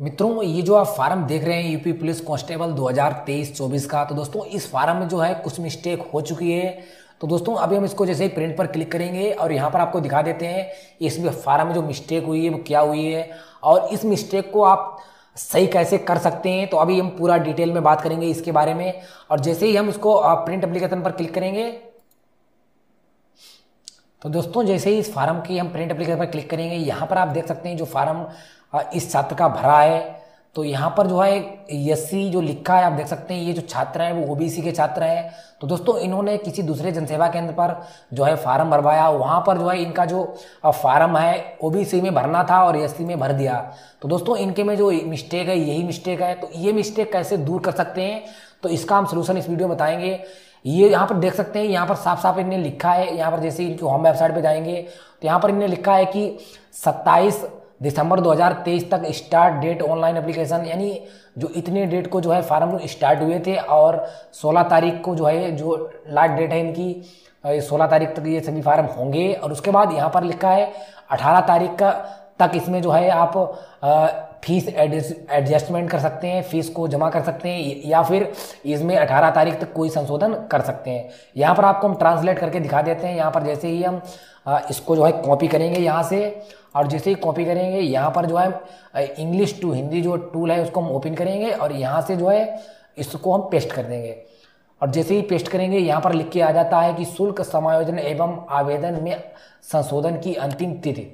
मित्रों, ये जो आप फार्म देख रहे हैं, यूपी पुलिस कांस्टेबल 2023-24 का तो दोस्तों, इस फार्म में जो है, कुछ मिस्टेक हो चुकी है। तो दोस्तों, अभी हम इसको जैसे ही प्रिंट पर क्लिक करेंगे और यहाँ पर आपको दिखा देते हैं, इसमें फार्म में जो मिस्टेक हुई है, वो क्या हुई है। और इस मिस्टेक को आप सही कैसे कर सकते हैं तो अभी हम पूरा डिटेल में बात करेंगे इसके बारे में। और जैसे ही हम इसको प्रिंट एप्लीकेशन पर क्लिक करेंगे तो दोस्तों, जैसे ही इस फार्म की हम प्रिंट एप्लीकेशन पर क्लिक करेंगे, यहाँ पर आप देख सकते हैं जो फार्म इस छात्र का भरा है। तो यहाँ पर जो है एस जो लिखा है, आप देख सकते हैं, ये जो छात्र हैं, वो ओबीसी के छात्र हैं। तो दोस्तों, इन्होंने किसी दूसरे जनसेवा केंद्र पर जो है फार्म भरवाया। वहाँ पर जो है इनका जो फार्म है ओबीसी में भरना था और एससी में भर दिया। तो दोस्तों, इनके में जो मिस्टेक है, यही मिस्टेक है। तो ये मिस्टेक कैसे दूर कर सकते हैं? तो इसका हम सोल्यूशन इस वीडियो में बताएँगे। ये यहाँ पर देख सकते हैं, यहाँ पर साफ़ साफ़ इन्हें लिखा है, यहाँ पर जैसे इनकी होम वेबसाइट पे जाएँगे तो यहाँ पर इन्हें लिखा है कि 27 दिसंबर 2023 तक स्टार्ट डेट ऑनलाइन एप्लीकेशन यानी जो इतने डेट को जो है फार्म स्टार्ट हुए थे, और 16 तारीख को जो है, जो लास्ट डेट है इनकी 16 तारीख तक ये सभी फार्म होंगे, और उसके बाद यहाँ पर लिखा है 18 तारीख का तक इसमें जो है आप फ़ीस एडजस्टमेंट कर सकते हैं, फ़ीस को जमा कर सकते हैं, या फिर इसमें 18 तारीख तक कोई संशोधन कर सकते हैं। यहाँ पर आपको हम ट्रांसलेट करके दिखा देते हैं। यहाँ पर जैसे ही हम इसको जो है कॉपी करेंगे यहाँ से, और जैसे ही कॉपी करेंगे, यहाँ पर जो है इंग्लिश टू हिंदी जो टूल है उसको हम ओपन करेंगे और यहाँ से जो है इसको हम पेस्ट कर देंगे। और जैसे ही पेस्ट करेंगे, यहाँ पर लिख के आ जाता है कि शुल्क समायोजन एवं आवेदन में संशोधन की अंतिम तिथि।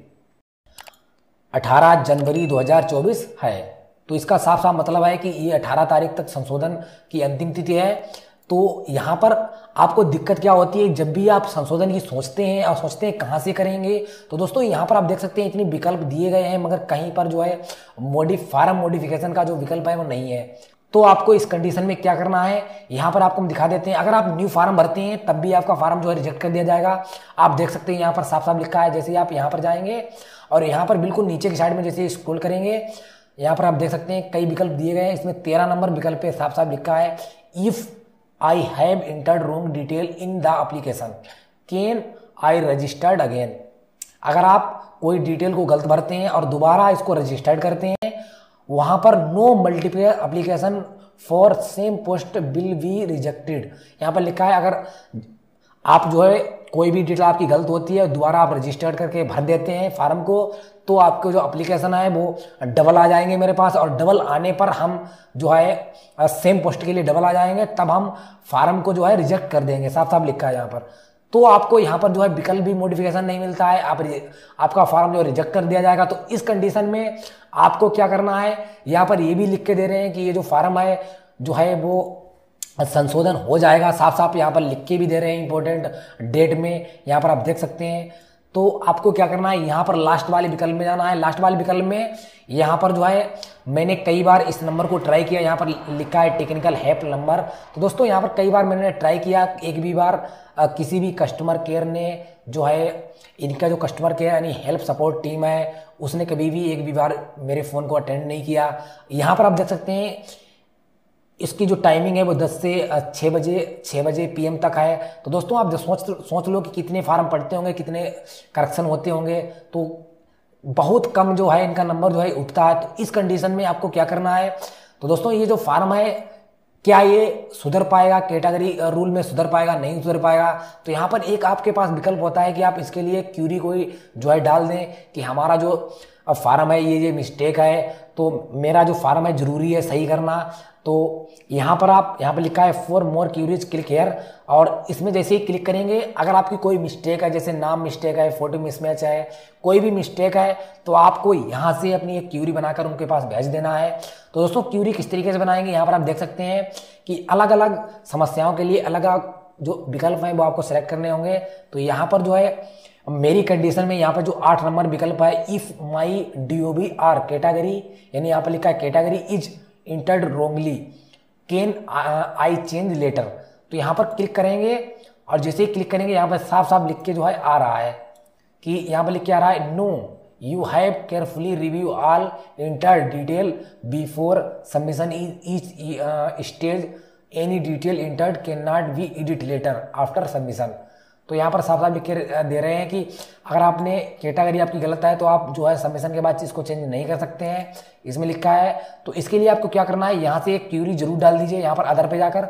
18 जनवरी 2024 है। तो इसका साफ़ साफ़ मतलब है कि ये 18 तारीख तक संशोधन की अंतिम तिथि है। तो यहाँ पर आपको दिक्कत क्या होती है? जब भी आप संशोधन की सोचते हैं और सोचते हैं कहाँ से करेंगे तो दोस्तों यहाँ पर आप देख सकते हैं इतनी विकल्प दिए गए हैं, मगर कहीं पर जो है मोडी फार्म मोडिफिकेशन का जो विकल्प है वो नहीं है। तो आपको इस कंडीशन में क्या करना है? यहाँ पर आपको हम दिखा देते हैं। अगर आप न्यू फार्म भरते हैं, तब भी आपका फार्म जो है रिजेक्ट कर दिया जाएगा। आप देख सकते हैं यहाँ पर साफ़ साफ़ लिखा है, जैसे आप यहाँ पर जाएँगे और यहाँ पर बिल्कुल नीचे की साइड में जैसे स्क्रोल करेंगे, यहाँ पर आप देख सकते हैं कई विकल्प दिए गए हैं। इसमें तेरह नंबर विकल्प पे साफ़ साफ़ लिखा है if I have entered wrong detail in the application can I registered again अगर आप कोई डिटेल को गलत भरते हैं और दोबारा इसको रजिस्टर्ड करते हैं, वहाँ पर no multiple application for same post will be rejected यहाँ पर लिखा है, अगर आप जो है कोई भी डिटेल आपकी गलत होती है, दोबारा आप रजिस्टर्ड करके भर देते हैं फार्म को तो आपके जो एप्लीकेशन है वो डबल आ जाएँगे मेरे पास और डबल आने पर हम जो है सेम पोस्ट के लिए डबल आ जाएँगे, तब हम फार्म को जो है रिजेक्ट कर देंगे। साफ़ साफ़ लिखा है यहाँ पर। तो आपको यहाँ पर जो है विकल्प भी मोडिफिकेशन नहीं मिलता है, आप आपका फार्म जो रिजेक्ट कर दिया जाएगा। तो इस कंडीशन में आपको क्या करना है, यहाँ पर ये भी लिख के दे रहे हैं कि ये जो फार्म है जो है वो संशोधन हो जाएगा। साफ़ साफ़ यहाँ पर लिख के भी दे रहे हैं इंपॉर्टेंट डेट में। यहाँ पर आप देख सकते हैं। तो आपको क्या करना है? यहाँ पर लास्ट वाले विकल्प में जाना है। लास्ट वाले विकल्प में यहाँ पर जो है, मैंने कई बार इस नंबर को ट्राई किया। यहाँ पर लिखा है टेक्निकल हेल्प नंबर तो दोस्तों, यहाँ पर कई बार मैंने ट्राई किया। एक भी बार किसी भी कस्टमर केयर ने जो है, इनका जो कस्टमर केयर यानी हेल्प सपोर्ट टीम है, उसने कभी भी एक भी बार मेरे फ़ोन को अटेंड नहीं किया। यहाँ पर आप देख सकते हैं इसकी जो टाइमिंग है वो 10 से 6 बजे 6 बजे पीएम तक है तो दोस्तों, आप सोच सोच लो कि कितने फार्म पढ़ते होंगे, कितने करेक्शन होते होंगे तो बहुत कम जो है इनका नंबर जो है उठता है। तो इस कंडीशन में आपको क्या करना है? तो दोस्तों, ये जो फार्म है, क्या ये सुधर पाएगा? कैटेगरी रूल में सुधर पाएगा? नहीं सुधर पाएगा? तो यहाँ पर एक आपके पास विकल्प होता है कि आप इसके लिए क्यूरी कोई जो है डाल दें कि हमारा जो फार्म है, ये ये मिस्टेक है। तो मेरा जो फार्म है, ज़रूरी है सही करना। तो यहाँ पर आप, यहाँ पर लिखा है for more queries click here और इसमें जैसे ही क्लिक करेंगे, अगर आपकी कोई मिस्टेक है, जैसे नाम मिस्टेक है फ़ोटो मिसमैच है, कोई भी मिस्टेक है तो आपको यहाँ से अपनी एक क्यूरी बनाकर उनके पास भेज देना है। तो दोस्तों क्यूरी किस तरीके से बनाएँगे, यहाँ पर आप देख सकते हैं कि अलग अलग समस्याओं के लिए अलग अलग जो विकल्प हैं, वो आपको सेलेक्ट करने होंगे। तो यहाँ पर जो है, मेरी कंडीशन में यहाँ पर जो आठ नंबर विकल्प है if my D O B or category यानी यहाँ पर लिखा है category is entered wrongly can I change later तो यहाँ पर क्लिक करेंगे और जैसे ही क्लिक करेंगे, यहाँ पर साफ़ साफ़ लिख के जो है आ रहा है कि यहाँ पर लिख के आ रहा है no you have carefully review all enter detail before submission each stage any detail entered can not be edit later after submission तो यहाँ पर साफ़ साफ़ लिख के दे रहे हैं कि अगर आपने कैटागरी आपकी गलत है तो आप जो है सबमिशन के बाद इसको चेंज नहीं कर सकते हैं। इसमें लिखा है तो इसके लिए आपको क्या करना है, यहाँ से एक क्यूरी ज़रूर डाल दीजिए, यहाँ पर अदर पे जाकर।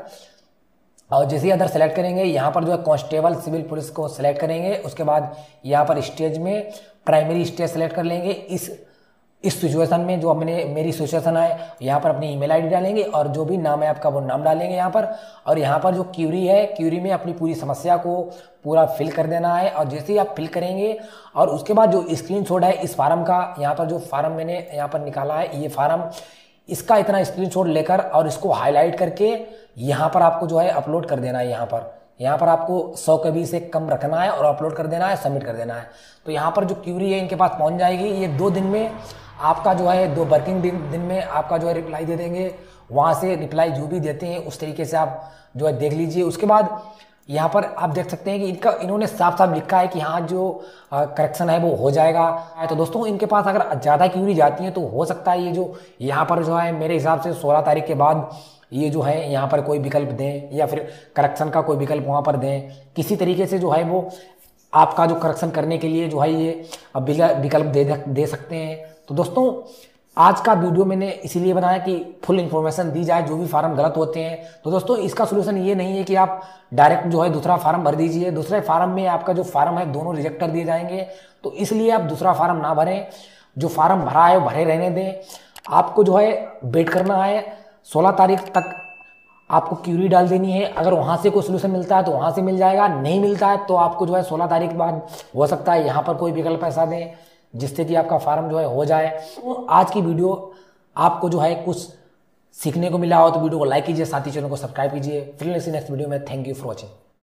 और जैसे ही अदर सेलेक्ट करेंगे, यहाँ पर जो है कांस्टेबल सिविल पुलिस को सिलेक्ट करेंगे, उसके बाद यहाँ पर स्टेज में प्राइमरी स्टेज सेलेक्ट कर लेंगे। इस इस सिचुएशन में जो अपने, मेरी सिचुएशन है यहाँ पर अपनी ईमेल आईडी डालेंगे और जो भी नाम है आपका वो नाम डालेंगे यहाँ पर। और यहाँ पर जो क्यूरी है क्यूरी में अपनी पूरी समस्या को पूरा फिल कर देना है और जैसे ही आप फिल करेंगे और उसके बाद जो स्क्रीन है, इस फार्म का, यहाँ पर जो फार्म मैंने यहाँ पर निकाला है, ये फार्म इसका इतना स्क्रीन लेकर और इसको हाईलाइट करके यहाँ पर आपको जो है अपलोड कर देना है यहाँ पर। यहाँ पर आपको सौ कभी से कम रखना है और अपलोड कर देना है सबमिट कर देना है। तो यहाँ पर जो क्यूरी है, इनके पास पहुँच जाएगी। ये दो दिन में आपका जो है, दो वर्किंग दिन दिन में आपका जो है रिप्लाई दे देंगे। वहाँ से रिप्लाई जो भी देते हैं, उस तरीके से आप जो है, देख लीजिए। उसके बाद यहाँ पर आप देख सकते हैं कि इनका, इन्होंने साफ़ साफ़ लिखा है कि हाँ जो करेक्शन है, वो हो जाएगा। तो दोस्तों, इनके पास अगर ज़्यादा क्यूरी जाती है तो हो सकता है ये जो यहाँ पर जो है, मेरे हिसाब से सोलह तारीख के बाद ये जो है, यहाँ पर कोई विकल्प दें या फिर करेक्शन का कोई विकल्प वहाँ पर दें, किसी तरीके से जो है वो आपका जो करेक्शन करने के लिए जो है ये विकल्प दे दे सकते हैं। तो दोस्तों, आज का वीडियो मैंने इसीलिए बनाया कि फुल इन्फॉर्मेशन दी जाए, जो भी फार्म गलत होते हैं। तो दोस्तों, इसका सोल्यूशन ये नहीं है कि आप डायरेक्ट जो है दूसरा फार्म भर दीजिए। दूसरे फार्म में आपका जो फार्म है, दोनों रिजेक्ट कर दिए जाएँगे। तो इसलिए आप दूसरा फार्म ना भरें। जो फार्म भरा है, वो भरे रहने दें। आपको जो है वेट करना है। सोलह तारीख तक आपको क्यूरी डाल देनी है। अगर वहाँ से कोई सोल्यूशन मिलता है तो वहाँ से मिल जाएगा। नहीं मिलता है तो आपको जो है सोलह तारीख के बाद हो सकता है यहाँ पर कोई विकल्प ऐसा दें, जिससे कि आपका फार्म जो है हो जाए। तो आज की वीडियो आपको जो है कुछ सीखने को मिला हो तो वीडियो को लाइक कीजिए, साथ ही चैनल को सब्सक्राइब कीजिए। फिर नेक्स्ट वीडियो में थैंक यू फॉर वॉचिंग